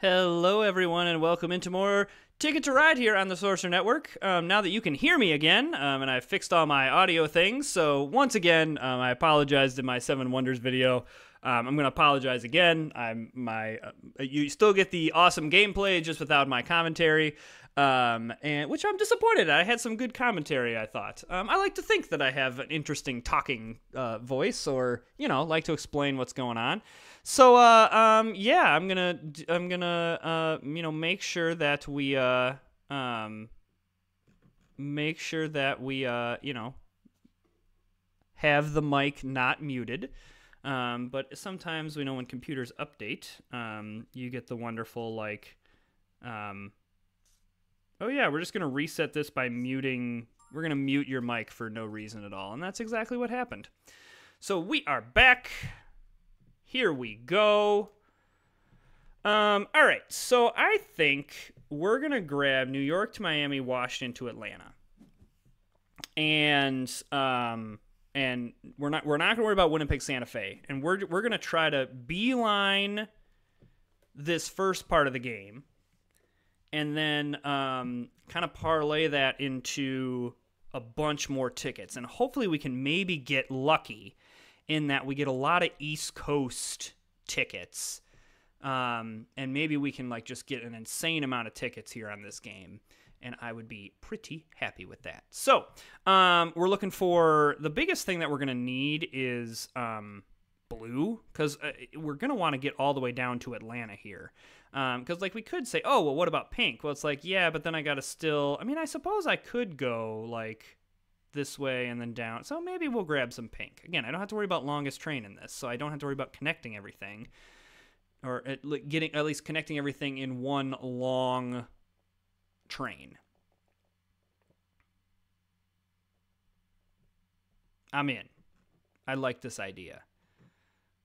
Hello, everyone, and welcome into more Ticket to Ride here on the Sorcerer Network. Um, now that you can hear me again, um, and I've fixed all my audio things, so once again, um, I apologized in my Seven Wonders video. Um, I'm going to apologize again. I'm my uh, you still get the awesome gameplay just without my commentary, um, and which I'm disappointed. I had some good commentary. I thought. Um, I like to think that I have an interesting talking uh, voice, or you know, like to explain what's going on. So uh, um, yeah, I'm gonna I'm gonna uh, you know make sure that we uh, um, make sure that we uh, you know have the mic not muted. Um, but sometimes we know when computers update, um, you get the wonderful like, um, oh yeah, we're just gonna reset this by muting. We're gonna mute your mic for no reason at all, and that's exactly what happened. So we are back. Here we go. Um, all right, so I think we're gonna grab New York to Miami, Washington to Atlanta, and um, and we're not we're not gonna worry about Winnipeg, Santa Fe, and we're we're gonna try to beeline this first part of the game, and then um, kind of parlay that into a bunch more tickets, and hopefully we can maybe get lucky in that we get a lot of East Coast tickets. Um, and maybe we can like just get an insane amount of tickets here on this game and I would be pretty happy with that. So, um, we're looking for the biggest thing that we're going to need is um, blue because uh, we're going to want to get all the way down to Atlanta here. Because, um, like, we could say, oh, well, what about pink? Well, it's like, yeah, but then I got to still. I mean, I suppose I could go, like, this way and then down. So maybe we'll grab some pink. Again, I don't have to worry about longest train in this, so I don't have to worry about connecting everything. Or at, getting at least connecting everything in one long train. I'm in. I like this idea.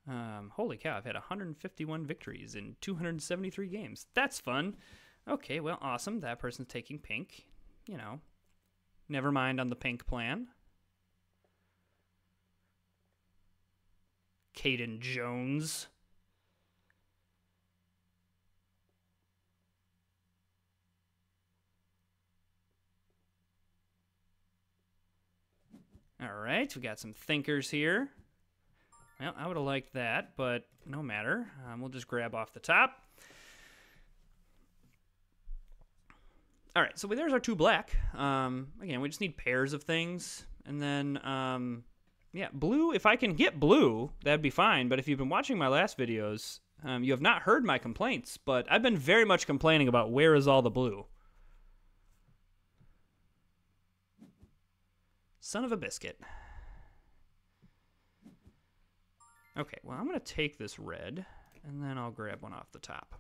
Um, holy cow, I've had 151 victories in 273 games. That's fun. Okay, well, awesome. That person's taking pink. You know, never mind on the pink plan. Caden Jones. All right, we got some thinkers here. Well, I would have liked that, but no matter. Um, we'll just grab off the top. All right, so there's our two black. Um, again, we just need pairs of things. And then, um, yeah, blue, if I can get blue, that'd be fine. But if you've been watching my last videos, um, you have not heard my complaints, but I've been very much complaining about where is all the blue. Son of a biscuit. Okay, well, I'm going to take this red, and then I'll grab one off the top.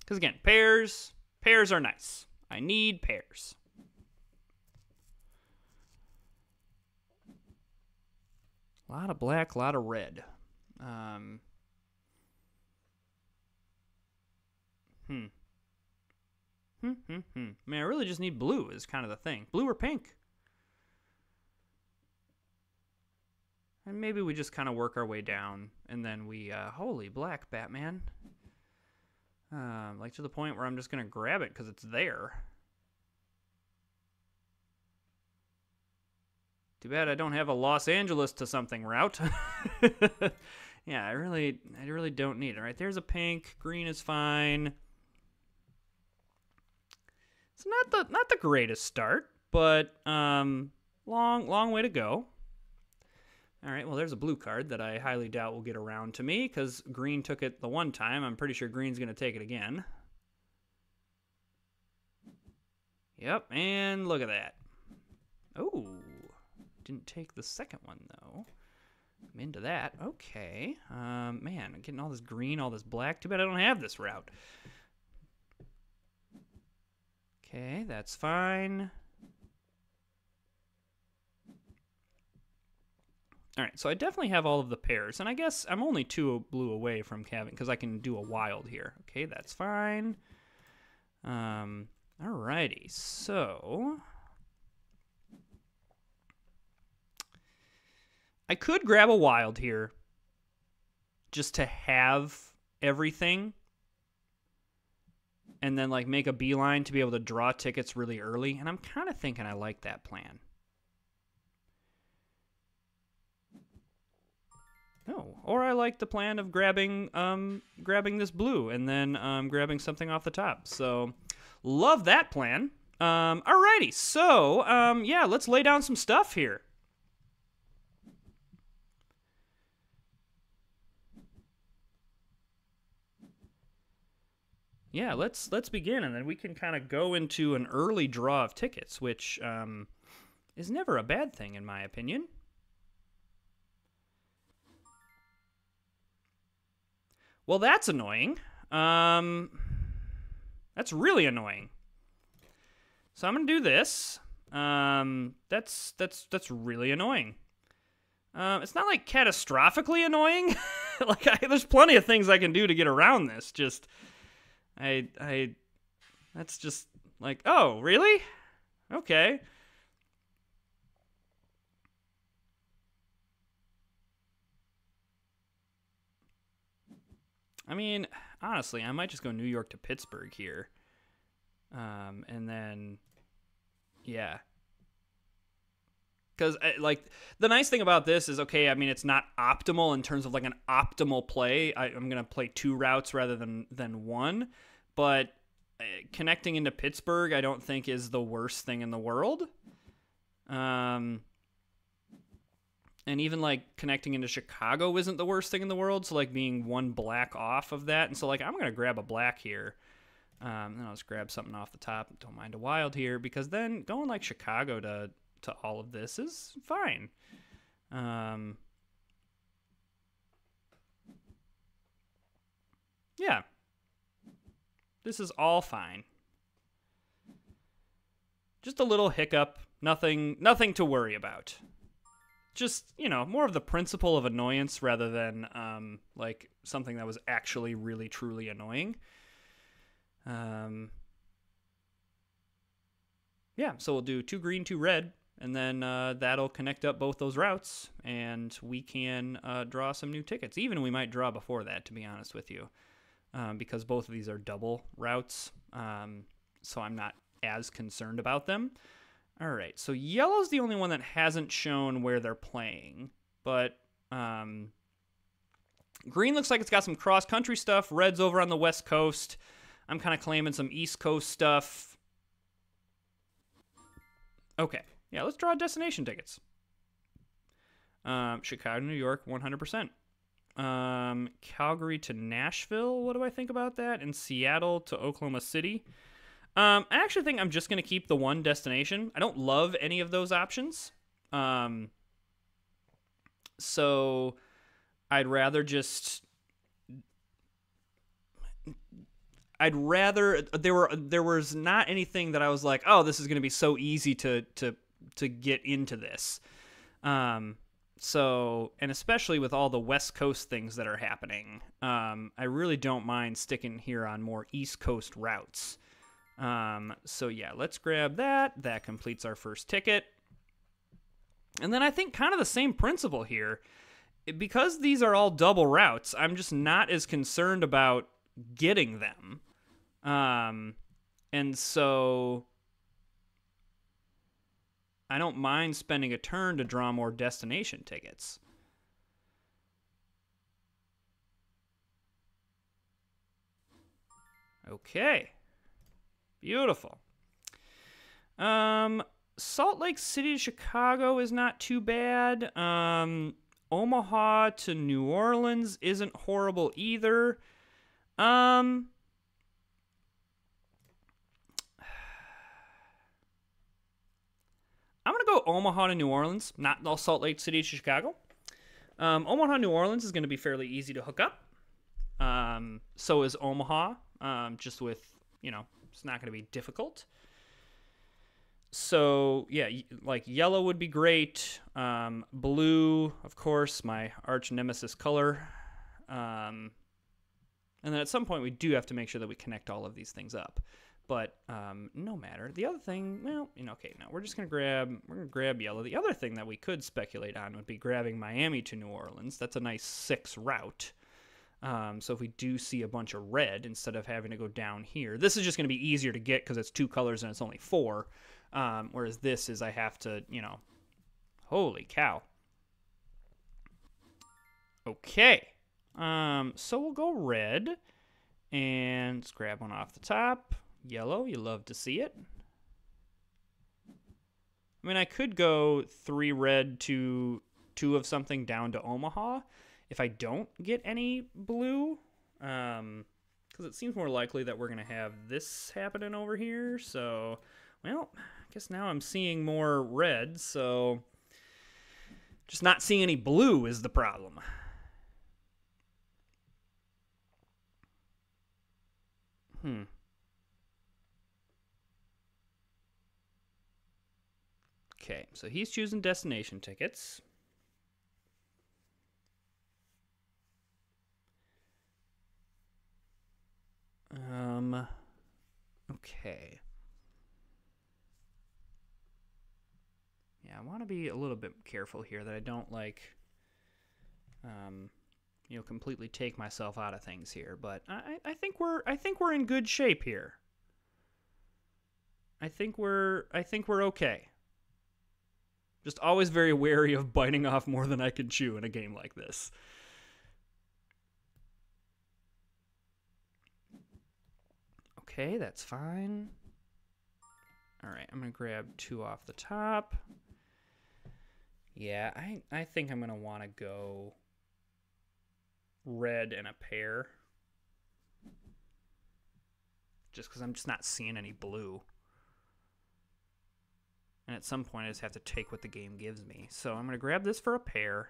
Because, again, pairs, pairs are nice. I need pairs. A lot of black, a lot of red. Um, hmm. Hmm, hmm, hmm. I mean, I really just need blue is kind of the thing. Blue or pink. And maybe we just kind of work our way down, and then we, uh, holy black Batman. Um, like to the point where I'm just going to grab it because it's there. Too bad I don't have a Los Angeles to something route. yeah, I really, I really don't need it. Right there's a pink. Green is fine. It's not the not the greatest start, but um, long long way to go. All right, well, there's a blue card that I highly doubt will get around to me because green took it the one time. I'm pretty sure green's going to take it again. Yep, and look at that. Oh, didn't take the second one, though. I'm into that. Okay. Um, man, I'm getting all this green, all this black. Too bad I don't have this route. Okay, that's fine. All right, so I definitely have all of the pairs, and I guess I'm only two blue away from having because I can do a wild here. Okay, that's fine. Um, alrighty, so I could grab a wild here just to have everything and then like make a beeline to be able to draw tickets really early. And I'm kind of thinking I like that plan. Oh, or I like the plan of grabbing um, grabbing this blue and then um, grabbing something off the top. So, love that plan. Um, alrighty, so um, yeah, let's lay down some stuff here. Yeah, let's let's begin, and then we can kind of go into an early draw of tickets, which um, is never a bad thing in my opinion. Well, that's annoying. Um, that's really annoying. So I'm gonna do this. Um, that's that's that's really annoying. Um, it's not like catastrophically annoying. like I, there's plenty of things I can do to get around this. Just I I that's just like, oh, really? Okay. I mean, honestly, I might just go New York to Pittsburgh here. Um, and then, yeah. Because, like, the nice thing about this is, okay, I mean, it's not optimal in terms of, like, an optimal play. I, I'm going to play two routes rather than, than one. But uh, connecting into Pittsburgh, I don't think is the worst thing in the world. Um, and even like connecting into Chicago isn't the worst thing in the world. So like being one black off of that, and so like I'm gonna grab a black here. Um, then I'll just grab something off the top. Don't mind a wild here because then going like Chicago to to all of this is fine. Um, yeah, this is all fine. Just a little hiccup, nothing nothing to worry about just you know more of the principle of annoyance rather than um, like something that was actually really truly annoying. Um, yeah, so we'll do two green, two red, and then uh, that'll connect up both those routes, and we can uh, draw some new tickets. Even we might draw before that, to be honest with you, um, because both of these are double routes, um, so I'm not as concerned about them. All right, so yellow's the only one that hasn't shown where they're playing, but um, green looks like it's got some cross country stuff. Red's over on the west coast. I'm kind of claiming some east coast stuff. Okay, yeah, let's draw destination tickets. Um, Chicago, New York, 100%. Um, Calgary to Nashville, what do I think about that? And Seattle to Oklahoma City. Um, I actually think I'm just going to keep the one destination. I don't love any of those options. Um, so I'd rather just I'd rather there were there was not anything that I was like, oh, this is going to be so easy to to to get into this. Um, so and especially with all the West Coast things that are happening, um, I really don't mind sticking here on more East Coast routes. Um, so yeah, let's grab that. That completes our first ticket. And then I think kind of the same principle here. Because these are all double routes, I'm just not as concerned about getting them. Um, and so I don't mind spending a turn to draw more destination tickets. Okay. Beautiful. Um, Salt Lake City to Chicago is not too bad. Um, Omaha to New Orleans isn't horrible either. Um, I'm gonna go Omaha to New Orleans, not Salt Lake City to Chicago. Um, Omaha, New Orleans is going to be fairly easy to hook up. Um, so is Omaha, um, just with you know it's not going to be difficult. So yeah, like yellow would be great. Um, blue, of course, my arch nemesis color. Um, and then at some point we do have to make sure that we connect all of these things up. But um, no matter. The other thing, well, you know, okay, now we're just gonna grab we're gonna grab yellow. The other thing that we could speculate on would be grabbing Miami to New Orleans. That's a nice six route. Um, so if we do see a bunch of red instead of having to go down here, this is just going to be easier to get because it's two colors and it's only four. Um, whereas this is I have to, you know, holy cow. Okay. Um, so we'll go red and let's grab one off the top. Yellow, you love to see it. I mean, I could go three red to two of something down to Omaha if I don't get any blue. Um, because it seems more likely that we're going to have this happening over here. So, well, I guess now I'm seeing more red. So, just not seeing any blue is the problem. Hmm. Okay, so he's choosing destination tickets. Um, okay. Yeah, I want to be a little bit careful here that I don't like, um, you know, completely take myself out of things here. But I, I think we're, I think we're in good shape here. I think we're, I think we're okay. Just always very wary of biting off more than I can chew in a game like this. Okay, that's fine. All right, I'm to grab two off the top. Yeah, I, I think I'm want to go red and a pair. Just because I'm just not seeing any blue. And at some point, I just have to take what the game gives me. So I'm going to grab this for a pair.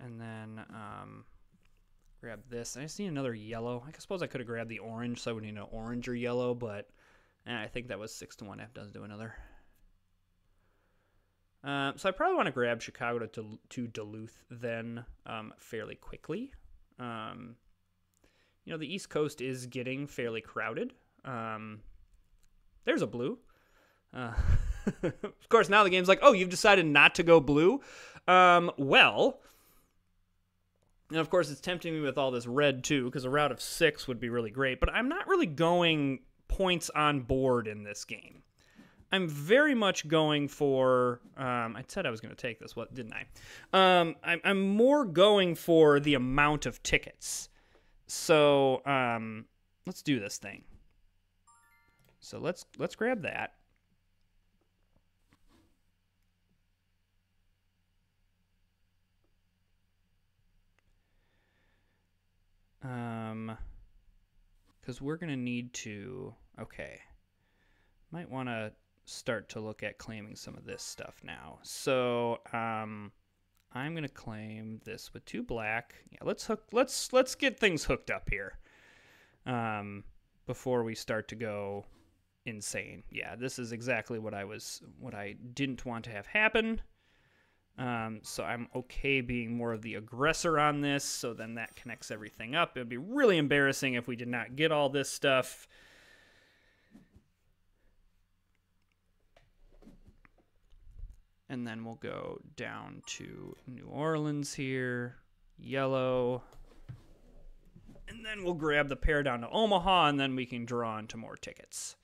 And then um, grab this. I need another yellow. I suppose I could have grabbed the orange, so I would need an orange or yellow. But eh, I think that was 6 to 1. F does do another. Um, so I probably want to grab Chicago to, to Duluth then um, fairly quickly. Um, you know, the East Coast is getting fairly crowded. Um, there's a blue. Uh, of course, now the game's like, oh, you've decided not to go blue. Um, well, and of course, it's tempting me with all this red too, because a route of six would be really great. But I'm not really going points on board in this game. I'm very much going for. Um, I said I was going to take this, what didn't I? Um, I'm, I'm more going for the amount of tickets. So um, let's do this thing. So let's let's grab that. Um, because we're gonna need to. Okay, might want to start to look at claiming some of this stuff now. So, um, I'm gonna claim this with two black. Yeah, let's hook. Let's let's get things hooked up here. Um, before we start to go insane. Yeah, this is exactly what I was, what I didn't want to have happen. Um, so I'm okay being more of the aggressor on this. So then that connects everything up. It would be really embarrassing if we did not get all this stuff. And then we'll go down to New Orleans here, yellow. And then we'll grab the pair down to Omaha, and then we can draw into more tickets.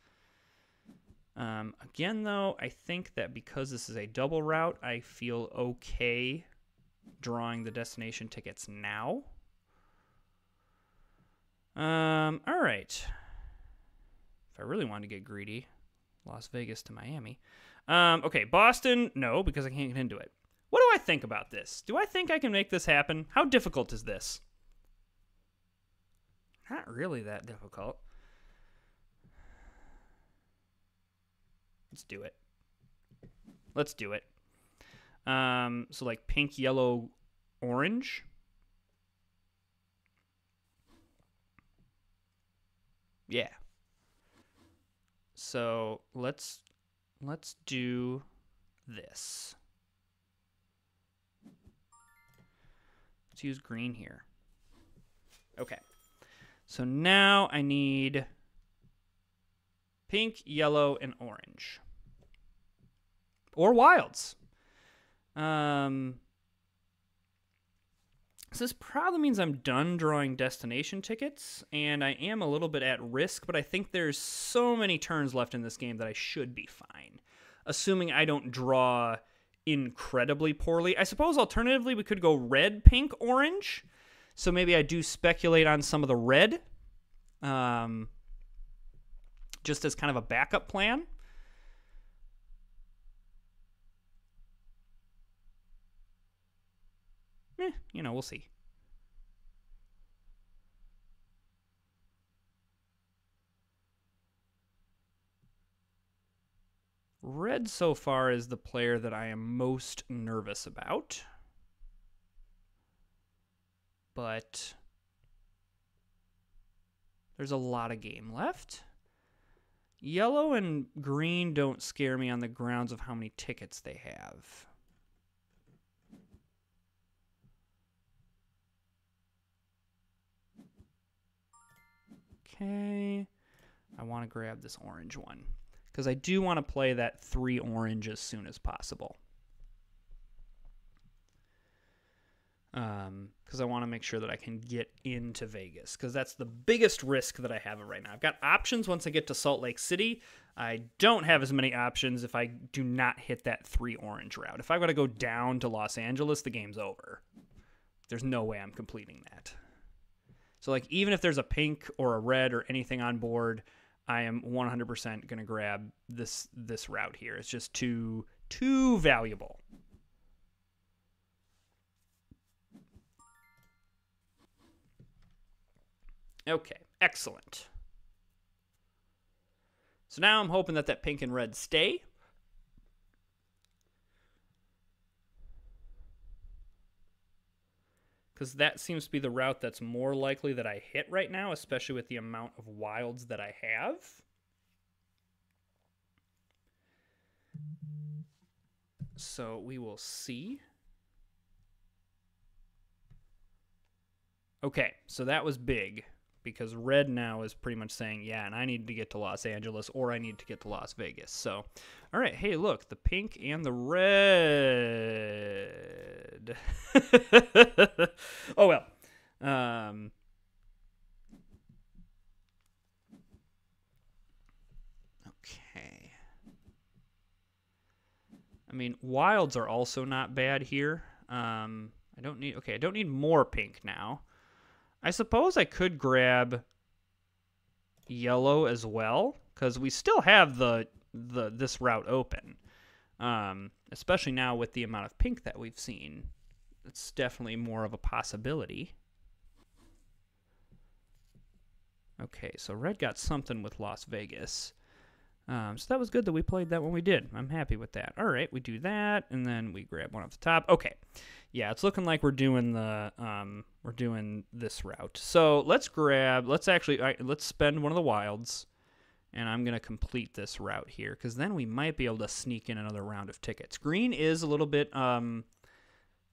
Um, again, though, I think that because this is a double route, I feel okay drawing the destination tickets now. Um, all right. If I really want to get greedy, Las Vegas to Miami. Um, okay, Boston, no, because I can't get into it. What do I think about this? Do I think I can make this happen? How difficult is this? Not really that difficult. Let's do it. Let's do it. Um, so like pink, yellow, orange. Yeah. So let's let's do this. Let's use green here. Okay. So now I need pink, yellow, and orange or wilds. Um, So this probably means I'm done drawing destination tickets, and I am a little bit at risk, but I think there's so many turns left in this game that I should be fine. Assuming I don't draw incredibly poorly. I suppose alternatively we could go red, pink, orange. So maybe I do speculate on some of the red. Um, just as kind of a backup plan. Eh, you know, we'll see. Red so far is the player that I am most nervous about. But there's a lot of game left. Yellow and green don't scare me on the grounds of how many tickets they have. Okay. I want to grab this orange one because I do want to play that three orange as soon as possible. Um, because I want to make sure that I can get into Vegas because that's the biggest risk that I have right now. I've got options once I get to Salt Lake City. I don't have as many options if I do not hit that three orange route. If I've got to go down to Los Angeles, the game's over. There's no way I'm completing that. So like even if there's a pink or a red or anything on board, I am 100% going to grab this this route here. It's just too too valuable. Okay, excellent. So now I'm hoping that that pink and red stay. Because that seems to be the route that's more likely that I hit right now, especially with the amount of wilds that I have. So we will see. Okay, so that was big because red now is pretty much saying, yeah, and I need to get to Los Angeles or I need to get to Las Vegas. So, all right, hey, look, the pink and the red. oh, well. Um, okay. I mean, wilds are also not bad here. Um, I don't need, okay, I don't need more pink now. I suppose I could grab yellow as well because we still have the the this route open. Um, especially now with the amount of pink that we've seen, it's definitely more of a possibility. Okay, so red got something with Las Vegas. Um, so that was good that we played that when we did. I'm happy with that. All right, we do that, and then we grab one off the top. Okay, yeah, it's looking like we're doing the um, we're doing this route. So let's grab. Let's actually right, let's spend one of the wilds, and I'm gonna complete this route here because then we might be able to sneak in another round of tickets. Green is a little bit um,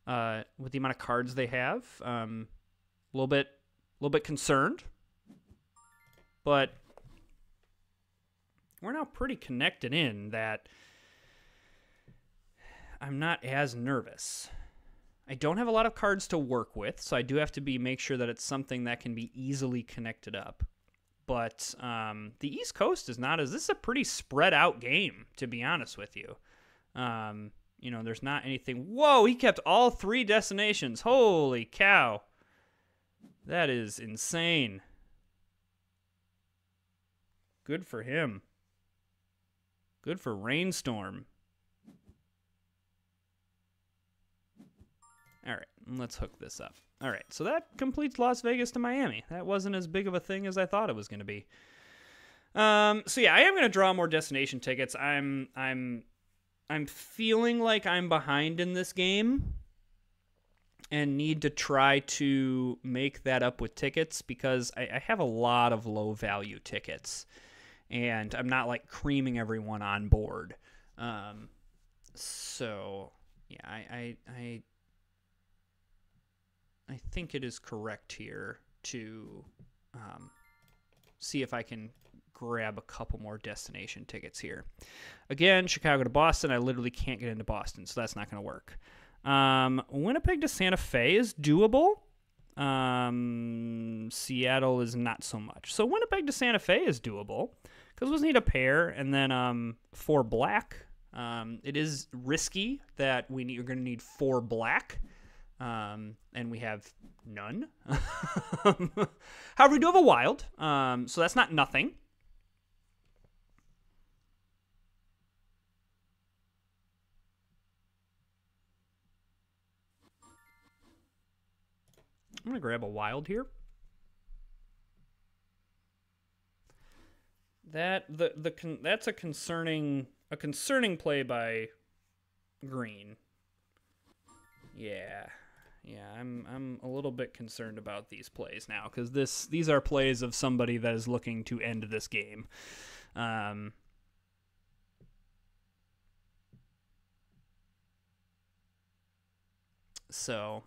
uh, with the amount of cards they have, um, a little bit, a little bit concerned, but we're now pretty connected in that I'm not as nervous. I don't have a lot of cards to work with, so I do have to be make sure that it's something that can be easily connected up. But um, the East Coast is not as this is a pretty spread out game, to be honest with you. Um, you know, there's not anything. Whoa, he kept all three destinations. Holy cow. That is insane. Good for him. Good for Rainstorm. Let's hook this up. All right, so that completes Las Vegas to Miami. That wasn't as big of a thing as I thought it was going to be. Um, so yeah, I am going to draw more destination tickets. I'm I'm I'm feeling like I'm behind in this game and need to try to make that up with tickets because I, I have a lot of low value tickets and I'm not like creaming everyone on board. Um, so yeah, I, I, I, I think it is correct here to um, see if I can grab a couple more destination tickets here. Again, Chicago to Boston, I literally can't get into Boston, so that's not going to work. Um, Winnipeg to Santa Fe is doable. Um, Seattle is not so much. So Winnipeg to Santa Fe is doable because we'll need a pair, and then um, for black, um, it is risky that we need, you're going to need four black, um, and we have none. However, we do have a wild, um, so that's not nothing. I'm gonna grab a wild here. That the the con, that's a concerning a concerning play by Green. Yeah. Yeah, I'm I'm a little bit concerned about these plays now cuz this these are plays of somebody that is looking to end this game. Um So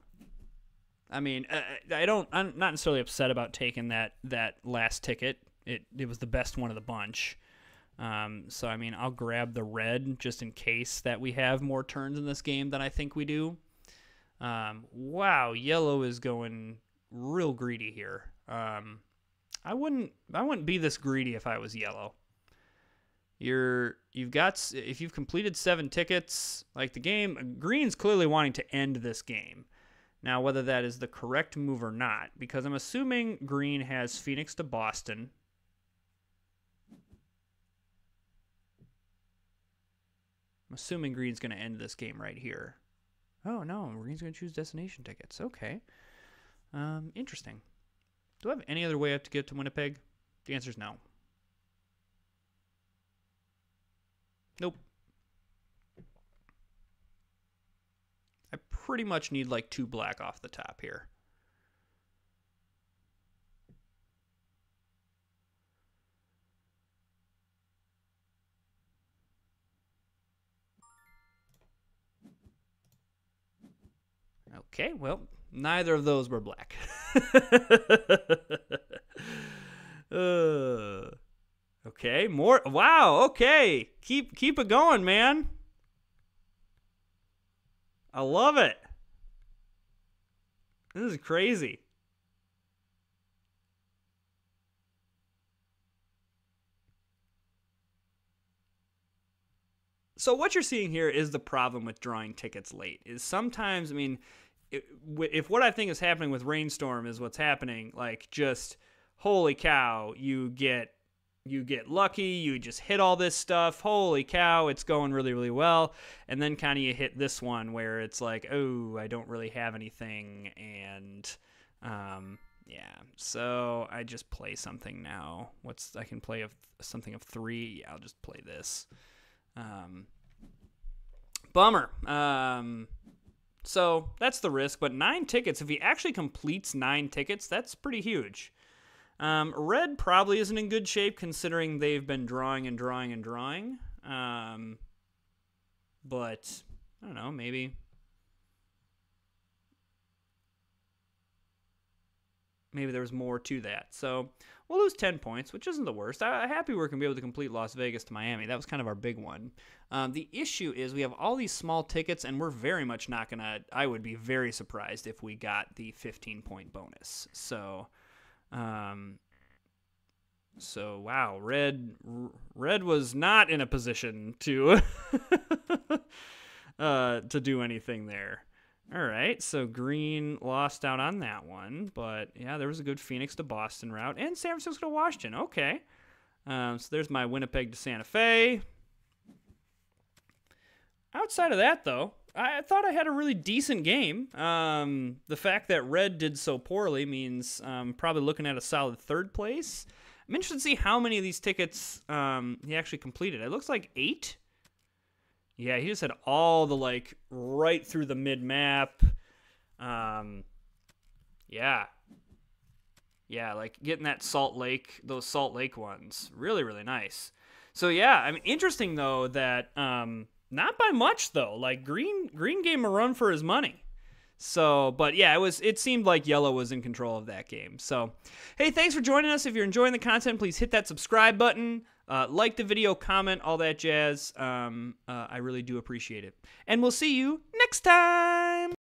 I mean, uh, I don't. I'm not necessarily upset about taking that that last ticket. It it was the best one of the bunch. Um, so I mean, I'll grab the red just in case that we have more turns in this game than I think we do. Um, wow, yellow is going real greedy here. Um, I wouldn't I wouldn't be this greedy if I was yellow. You're you've got if you've completed seven tickets, like the game, green's clearly wanting to end this game. Now, whether that is the correct move or not, because I'm assuming Green has Phoenix to Boston. I'm assuming Green's going to end this game right here. Oh, no, Green's going to choose destination tickets. Okay. Um, interesting. Do I have any other way up to get to Winnipeg? The answer is no. Nope. I pretty much need like two black off the top here. Okay, well, neither of those were black. uh, okay, more. Wow. Okay, keep keep it going, man. I love it. This is crazy. So what you're seeing here is the problem with drawing tickets late. Is sometimes, I mean, if what I think is happening with Rainstorm is what's happening, like just holy cow, you get you get lucky, you just hit all this stuff. Holy cow, it's going really, really well. And then kind of you hit this one where it's like, oh, I don't really have anything. And um, yeah, so I just play something now. What's I can play of something of three. Yeah, I'll just play this. Um, bummer. Um, so that's the risk. But nine tickets, if he actually completes nine tickets, that's pretty huge. Um, red probably isn't in good shape considering they've been drawing and drawing and drawing. Um, but I don't know, maybe. Maybe there was more to that. So we'll lose 10 points, which isn't the worst. I, am happy we're going to be able to complete Las Vegas to Miami. That was kind of our big one. Um, the issue is we have all these small tickets, and we're very much not going to. I would be very surprised if we got the 15 point bonus. So. Um, so wow, red red was not in a position to uh, to do anything there. All right, so green lost out on that one, but yeah, there was a good Phoenix to Boston route and San Francisco to Washington. Okay, um, so there's my Winnipeg to Santa Fe. Outside of that, though, I thought I had a really decent game. Um, the fact that red did so poorly means um, probably looking at a solid third place. I'm interested to see how many of these tickets um, he actually completed. It looks like eight. Yeah, he just had all the like right through the mid map. Um, yeah, yeah, like getting that Salt Lake, those Salt Lake ones, really, really nice. So yeah, I mean, interesting though that um, not by much though. Like Green Green gave him a run for his money. So, but yeah, it was it seemed like Yellow was in control of that game. So, hey, thanks for joining us. If you're enjoying the content, please hit that subscribe button, uh, like the video, comment, all that jazz. Um, uh, I really do appreciate it. And we'll see you next time.